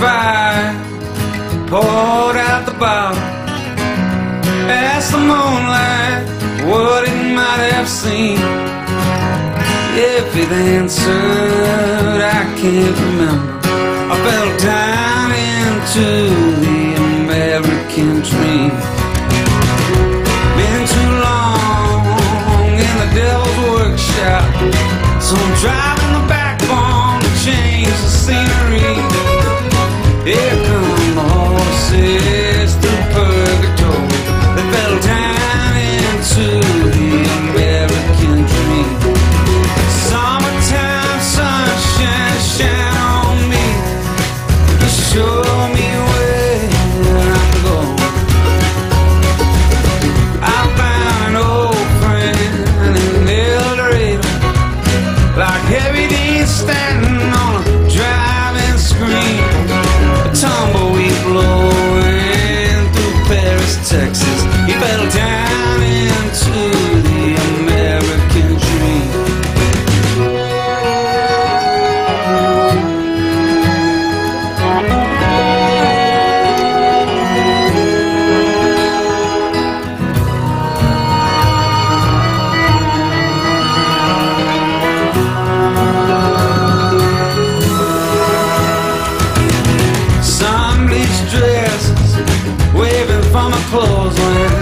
fire poured out the bottle. Asked the moonlight what it might have seen. If it answered, I can't remember. I fell down into the American dream. Been too long in the devil's workshop, so I'm driving the back. Texas. He fell down from a clothesline.